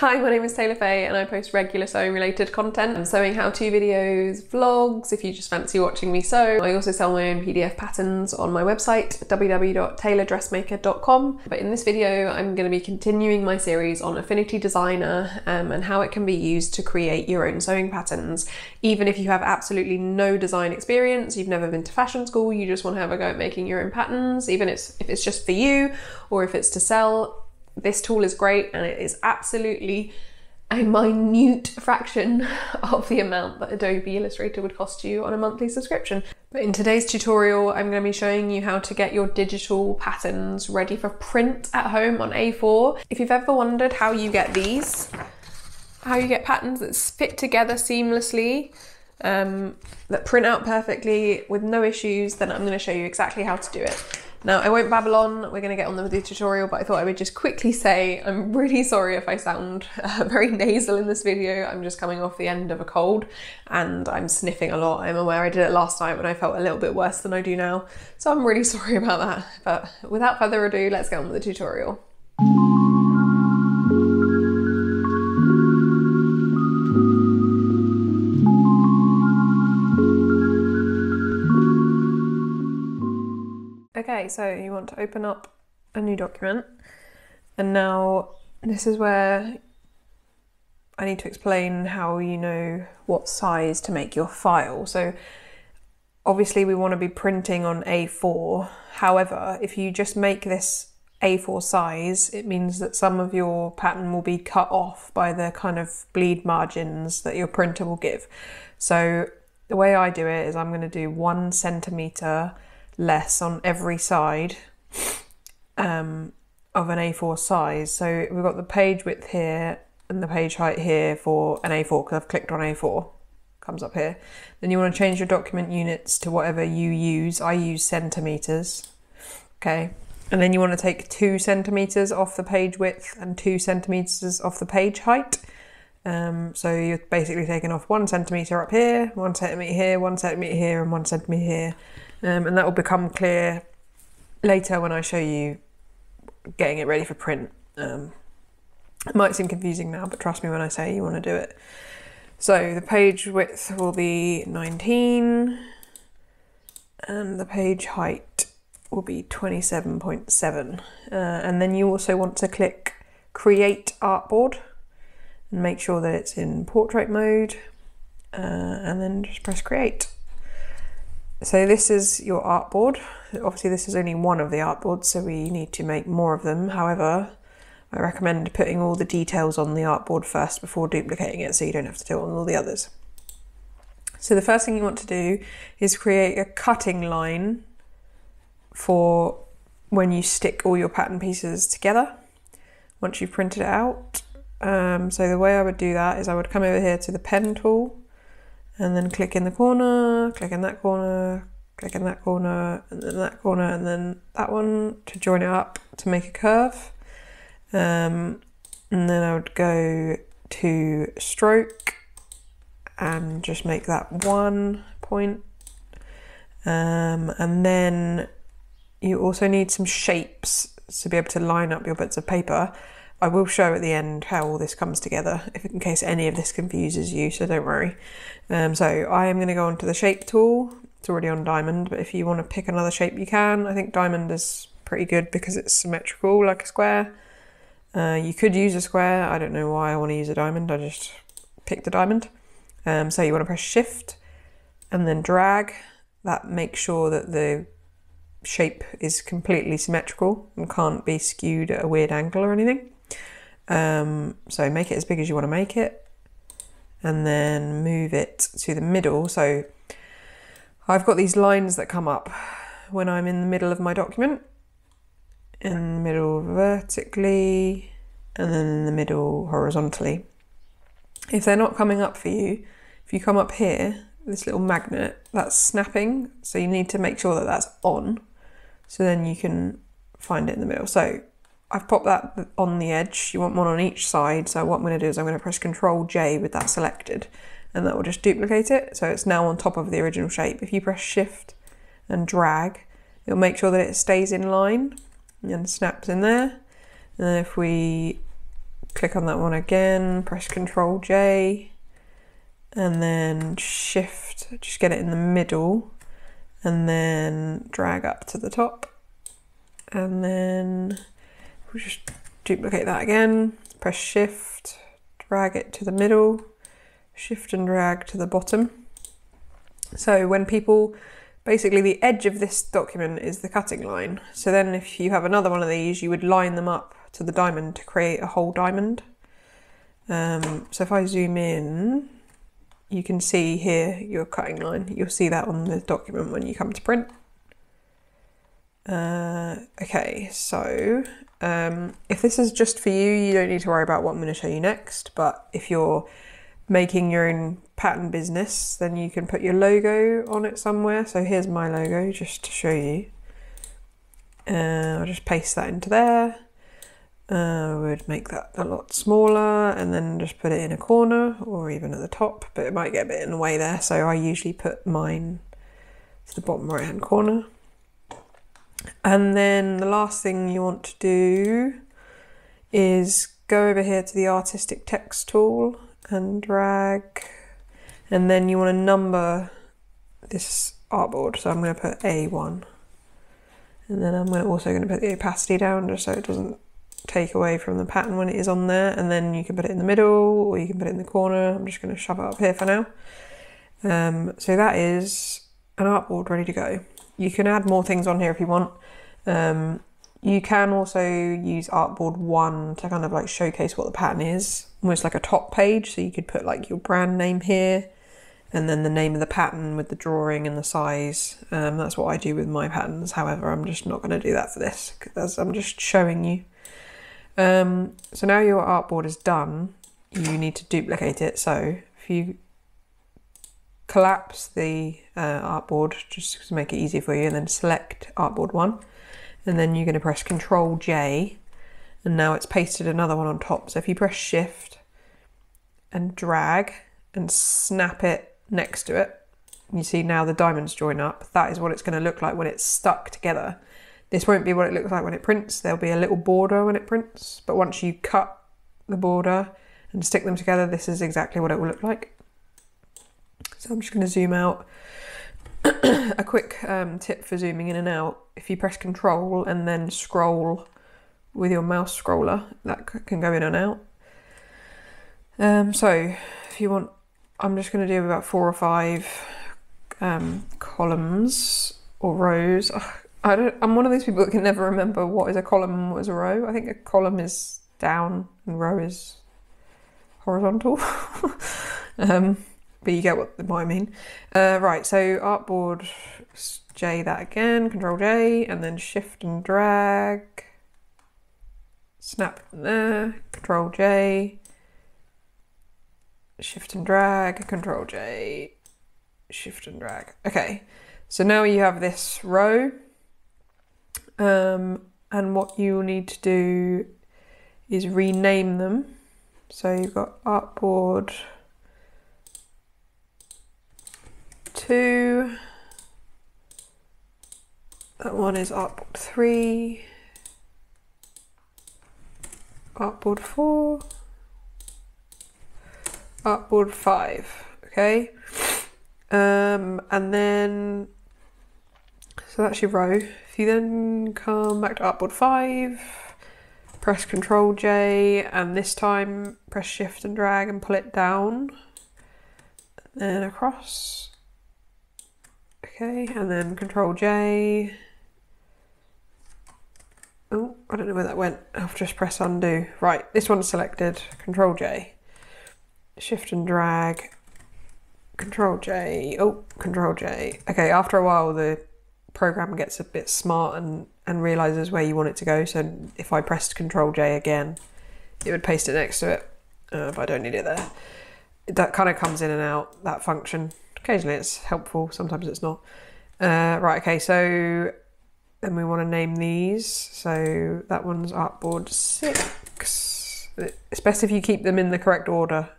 Hi, my name is Tayler Faye and I post regular sewing related content. I'm sewing how to videos, vlogs, if you just fancy watching me sew. I also sell my own PDF patterns on my website, www.taylerdressmaker.com. But in this video, I'm going to be continuing my series on Affinity Designer um, and how it can be used to create your own sewing patterns. Even if you have absolutely no design experience, you've never been to fashion school, you just want to have a go at making your own patterns, even if it's just for you or if it's to sell, this tool is great and it is absolutely a minute fraction of the amount that Adobe Illustrator would cost you on a monthly subscription. But in today's tutorial, I'm going to be showing you how to get your digital patterns ready for print at home on A4. If you've ever wondered how you get these, how you get patterns that fit together seamlessly, um, that print out perfectly with no issues, then I'm going to show you exactly how to do it. Now, I won't babble on, we're going to get on with the tutorial, but I thought I would just quickly say I'm really sorry if I sound uh, very nasal in this video. I'm just coming off the end of a cold and I'm sniffing a lot. I'm aware I did it last night when I felt a little bit worse than I do now. So I'm really sorry about that. But without further ado, let's get on with the tutorial. So you want to open up a new document, and now this is where I need to explain how you know what size to make your file. So obviously we want to be printing on A4. However, if you just make this A4 size, it means that some of your pattern will be cut off by the kind of bleed margins that your printer will give. So the way I do it is I'm going to do one centimeter less on every side um, of an A4 size. So we've got the page width here and the page height here for an A4 because I've clicked on A4 comes up here. Then you want to change your document units to whatever you use. I use centimeters. Okay. And then you want to take two centimeters off the page width and two centimeters off the page height. Um, so you're basically taking off one centimeter up here, one centimeter here, one centimeter here, and one centimeter here um, and that will become clear later when I show you getting it ready for print. Um, it might seem confusing now, but trust me when I say you want to do it. So the page width will be 19 and the page height will be 27.7. Uh, and then you also want to click create artboard and make sure that it's in portrait mode uh, and then just press create. So this is your artboard. Obviously this is only one of the artboards, so we need to make more of them. However, I recommend putting all the details on the artboard first before duplicating it so you don't have to do it on all the others. So the first thing you want to do is create a cutting line for when you stick all your pattern pieces together once you've printed it out. Um, so the way I would do that is I would come over here to the pen tool and then click in the corner, click in that corner, click in that corner, and then that corner, and then that one to join it up to make a curve. Um, and then I would go to stroke and just make that one point. Um, and then you also need some shapes to be able to line up your bits of paper. I will show at the end how all this comes together, if in case any of this confuses you, so don't worry. Um, so I am going to go onto the shape tool. It's already on diamond, but if you want to pick another shape, you can. I think diamond is pretty good because it's symmetrical like a square. Uh, you could use a square. I don't know why I want to use a diamond. I just picked a diamond. Um, so you want to press shift and then drag. That makes sure that the shape is completely symmetrical and can't be skewed at a weird angle or anything. Um, so make it as big as you want to make it and then move it to the middle. So I've got these lines that come up when I'm in the middle of my document, in the middle vertically, and then in the middle horizontally. If they're not coming up for you, if you come up here, this little magnet, that's snapping, so you need to make sure that that's on, so then you can find it in the middle. So I've popped that on the edge. You want one on each side. So what I'm going to do is I'm going to press Control J with that selected and that will just duplicate it. So it's now on top of the original shape. If you press Shift and drag, it'll make sure that it stays in line and snaps in there. And if we click on that one again, press Control J, and then Shift, just get it in the middle, and then drag up to the top, and then we'll just duplicate that again, press Shift, drag it to the middle, Shift and drag to the bottom. So when people basically the edge of this document is the cutting line. So then if you have another one of these, you would line them up to the diamond to create a whole diamond. Um, so if I zoom in, you can see here your cutting line. You'll see that on the document when you come to print. Uh, okay, so um, if this is just for you, you don't need to worry about what I'm going to show you next. But if you're making your own pattern business, then you can put your logo on it somewhere. So here's my logo just to show you. Uh, I'll just paste that into there. Uh, I would make that a lot smaller and then just put it in a corner or even at the top, but it might get a bit in the way there. So I usually put mine to the bottom right hand corner. And then the last thing you want to do is go over here to the artistic text tool and drag. And then you want to number this artboard. So I'm going to put A1 and then I'm also going to put the opacity down just so it doesn't take away from the pattern when it is on there. And then you can put it in the middle or you can put it in the corner. I'm just going to shove it up here for now. Um, so that is an artboard ready to go you can add more things on here if you want um, you can also use artboard 1 to kind of like showcase what the pattern is almost like a top page. So you could put like your brand name here and then the name of the pattern with the drawing and the size. Um, that's what I do with my patterns. However, I'm just not going to do that for this because I'm just showing you. Um, so now your artboard is done, you need to duplicate it. So if you collapse the uh, artboard just to make it easier for you and then select artboard one and then you're going to press control J and now it's pasted another one on top. So if you press shift and drag and snap it next to it, you see now the diamonds join up. That is what it's going to look like when it's stuck together. This won't be what it looks like when it prints. There'll be a little border when it prints, but once you cut the border and stick them together, this is exactly what it will look like. So I'm just going to zoom out. a quick um, tip for zooming in and out, if you press control and then scroll with your mouse scroller that can go in and out. Um, so if you want, I'm just going to do about four or five um, columns or rows. I don't, I'm one of those people that can never remember what is a column and what is a row. I think a column is down and row is horizontal. um, but you get what, I mean. Uh, right, so artboard J that again, Control J, and then Shift and drag snap there, control J, shift and drag, control J, shift and drag. Okay, so now you have this row. Um, and what you need to do is rename them. So you've got artboard two. That one is artboard three artboard 4, artboard 5, okay? Um, and then, so that's your row. If you then come back to artboard 5, press Control J, and this time press Shift and drag and pull it down, and across. Okay, and then Control J, Oh, I don't know where that went. I'll just press undo. Right, this one's selected. Control J. Shift and drag. Control J. Oh, Control J. Okay, after a while the program gets a bit smart and, and realizes where you want it to go. So if I pressed Control J again, it would paste it next to it. Uh, but I don't need it there. That kind of comes in and out, that function. Occasionally it's helpful, sometimes it's not. Uh, right, okay, so then we want to name these. So that one's artboard six. It's best if you keep them in the correct order.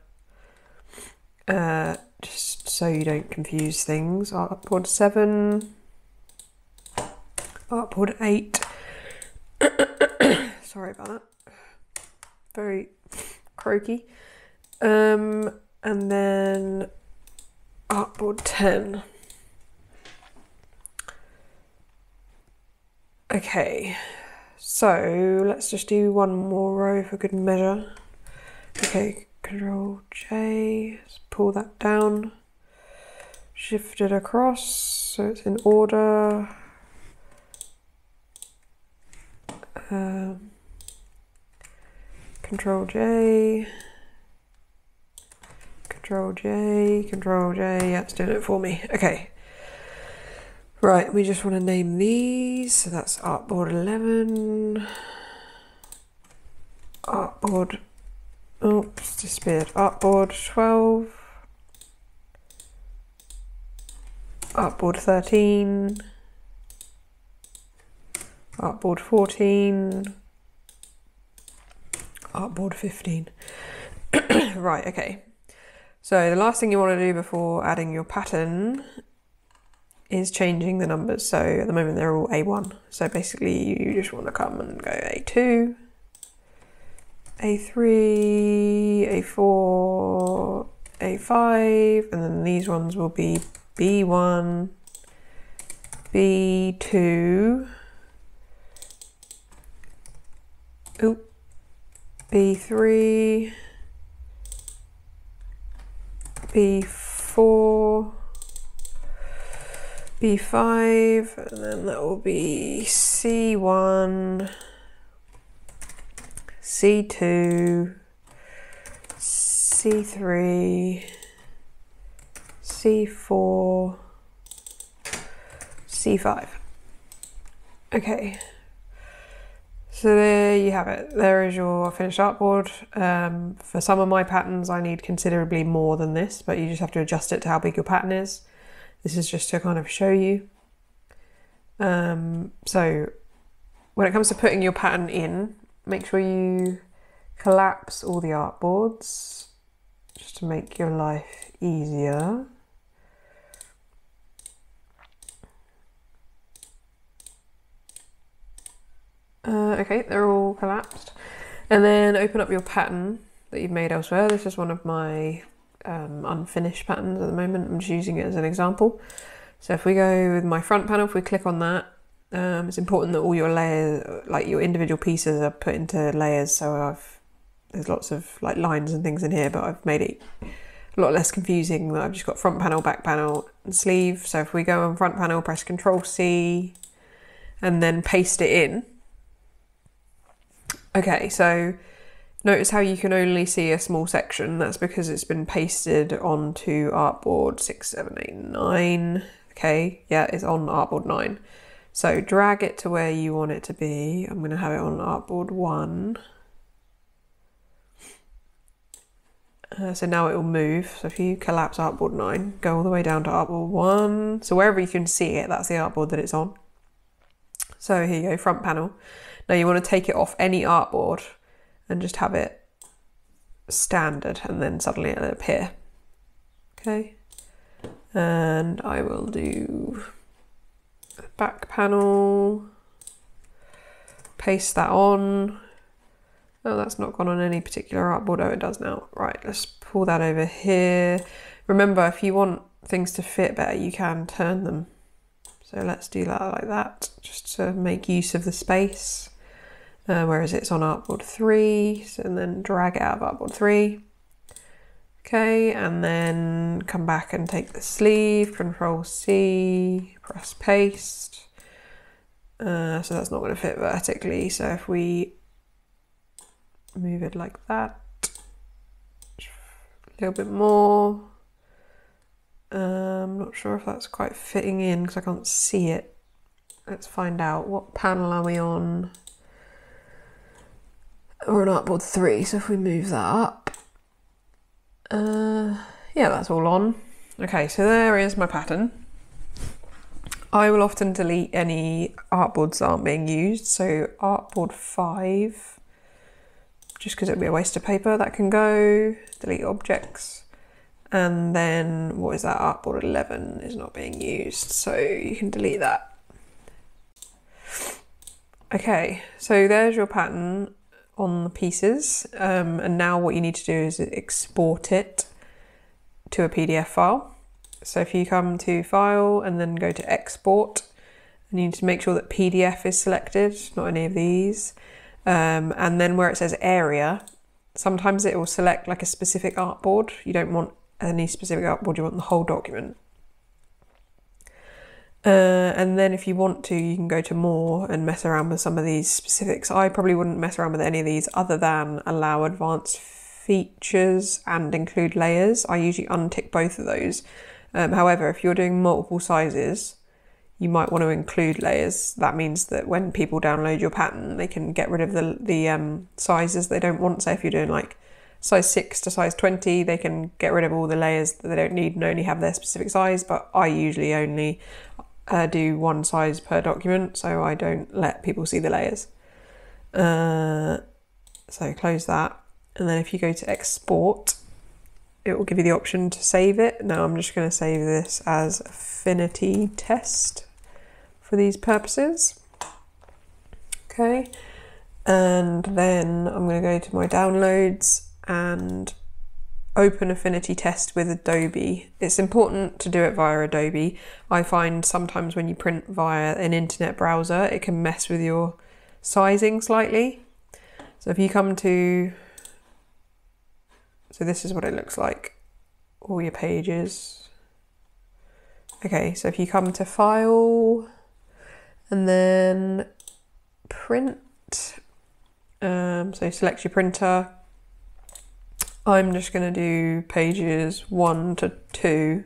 Uh, just so you don't confuse things. Artboard seven. Artboard eight. Sorry about that. Very croaky. Um, and then artboard 10. Okay, so let's just do one more row for good measure. Okay, Control J, let's pull that down, shift it across so it's in order. Um, control J, Control J, Control J, yeah, it's doing it for me. Okay. Right, we just want to name these. So that's artboard 11, artboard, oops, disappeared, artboard 12, artboard 13, artboard 14, artboard 15. right, okay. So the last thing you want to do before adding your pattern is changing the numbers. So at the moment they're all A1. So basically you just want to come and go A2, A3, A4, A5, and then these ones will be B1, B2, oop, B3, B4, B5, and then that will be C1, C2, C3, C4, C5. Okay, so there you have it. There is your finished artboard. Um, for some of my patterns, I need considerably more than this, but you just have to adjust it to how big your pattern is. This is just to kind of show you. Um, so when it comes to putting your pattern in, make sure you collapse all the artboards just to make your life easier. Uh, okay, they're all collapsed. And then open up your pattern that you've made elsewhere. This is one of my um, unfinished patterns at the moment. I'm just using it as an example. So if we go with my front panel, if we click on that, um, it's important that all your layers, like your individual pieces are put into layers. So I've, there's lots of like lines and things in here, but I've made it a lot less confusing that I've just got front panel, back panel and sleeve. So if we go on front panel, press Control C and then paste it in. Okay, so Notice how you can only see a small section. That's because it's been pasted onto artboard 6789. Okay, yeah, it's on artboard 9. So drag it to where you want it to be. I'm going to have it on artboard 1. Uh, so now it will move. So if you collapse artboard 9, go all the way down to artboard 1. So wherever you can see it, that's the artboard that it's on. So here you go, front panel. Now you want to take it off any artboard and just have it standard and then suddenly it'll appear. Okay. And I will do back panel, paste that on. Oh, that's not gone on any particular artboard. Oh, it does now. Right, let's pull that over here. Remember, if you want things to fit better, you can turn them. So let's do that like that, just to make use of the space uh, whereas it's on artboard 3 so, and then drag it out of artboard 3 okay and then come back and take the sleeve control C press paste. Uh, so that's not going to fit vertically so if we move it like that a little bit more. Um, I'm not sure if that's quite fitting in because I can't see it. Let's find out what panel are we on or an artboard 3 so if we move that up uh, yeah that's all on. Okay so there is my pattern. I will often delete any artboards that aren't being used so artboard 5 just because it'd be a waste of paper that can go. Delete objects. And then what is that? Artboard 11 is not being used so you can delete that. Okay so there's your pattern on the pieces. Um, and now what you need to do is export it to a PDF file. So if you come to File and then go to Export, you need to make sure that PDF is selected, not any of these. Um, and then where it says Area, sometimes it will select like a specific artboard. You don't want any specific artboard, you want the whole document. Uh, and then if you want to, you can go to more and mess around with some of these specifics. I probably wouldn't mess around with any of these other than allow advanced features and include layers. I usually untick both of those. Um, however, if you're doing multiple sizes, you might want to include layers. That means that when people download your pattern, they can get rid of the, the um, sizes they don't want. So if you're doing like size 6 to size 20, they can get rid of all the layers that they don't need and only have their specific size. But I usually only uh, do one size per document, so I don't let people see the layers. Uh, so close that. And then if you go to export, it will give you the option to save it. Now I'm just going to save this as affinity test for these purposes. Okay, and then I'm going to go to my downloads and open Affinity Test with Adobe. It's important to do it via Adobe. I find sometimes when you print via an internet browser, it can mess with your sizing slightly. So if you come to, so this is what it looks like, all your pages. Okay, so if you come to File and then Print, um, so select your printer, I'm just going to do pages one to two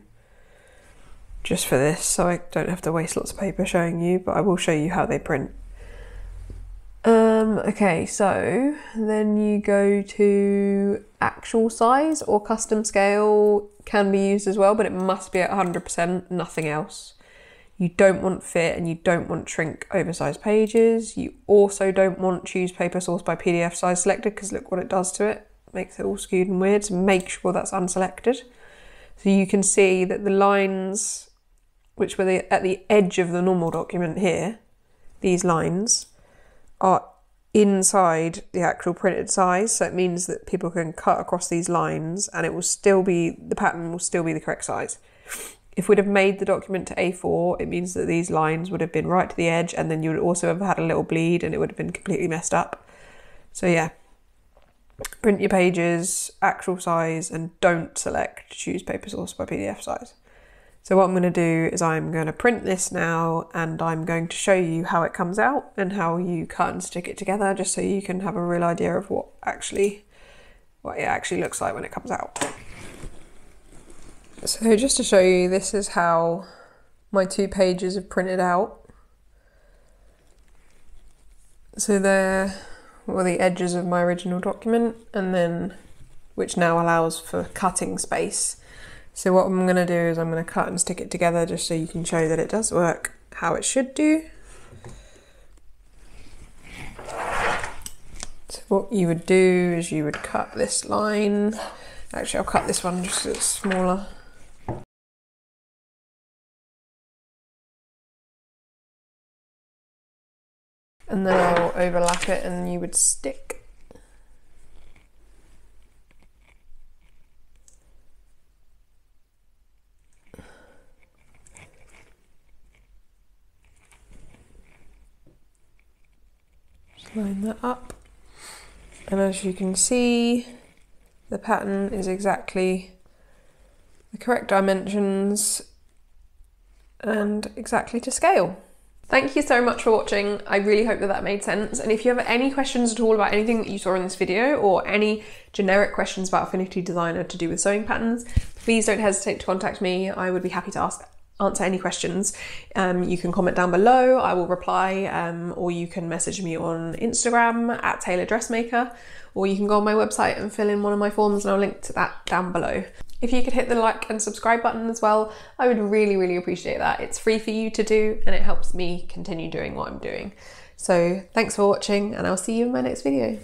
just for this so I don't have to waste lots of paper showing you, but I will show you how they print. Um, okay, so then you go to actual size or custom scale can be used as well, but it must be at 100%, nothing else. You don't want fit and you don't want shrink oversized pages. You also don't want choose paper source by PDF size selected because look what it does to it makes it all skewed and weird. Make sure that's unselected. So you can see that the lines, which were the, at the edge of the normal document here, these lines, are inside the actual printed size. So it means that people can cut across these lines and it will still be, the pattern will still be the correct size. If we'd have made the document to A4, it means that these lines would have been right to the edge and then you would also have had a little bleed and it would have been completely messed up. So yeah, print your pages, actual size, and don't select choose paper source by PDF size. So what I'm going to do is I'm going to print this now and I'm going to show you how it comes out and how you cut and stick it together just so you can have a real idea of what actually what it actually looks like when it comes out. So just to show you, this is how my two pages have printed out. So they're or the edges of my original document and then which now allows for cutting space. So what I'm going to do is I'm going to cut and stick it together just so you can show that it does work how it should do. So what you would do is you would cut this line. Actually, I'll cut this one just so it's smaller. And then I'll overlap it and you would stick. Line that up and as you can see the pattern is exactly the correct dimensions and exactly to scale. Thank you so much for watching. I really hope that that made sense. And if you have any questions at all about anything that you saw in this video or any generic questions about Affinity Designer to do with sewing patterns, please don't hesitate to contact me. I would be happy to ask answer any questions. Um, you can comment down below, I will reply, um, or you can message me on Instagram at Tayler Dressmaker, or you can go on my website and fill in one of my forms and I'll link to that down below. If you could hit the like and subscribe button as well, I would really, really appreciate that. It's free for you to do and it helps me continue doing what I'm doing. So thanks for watching and I'll see you in my next video.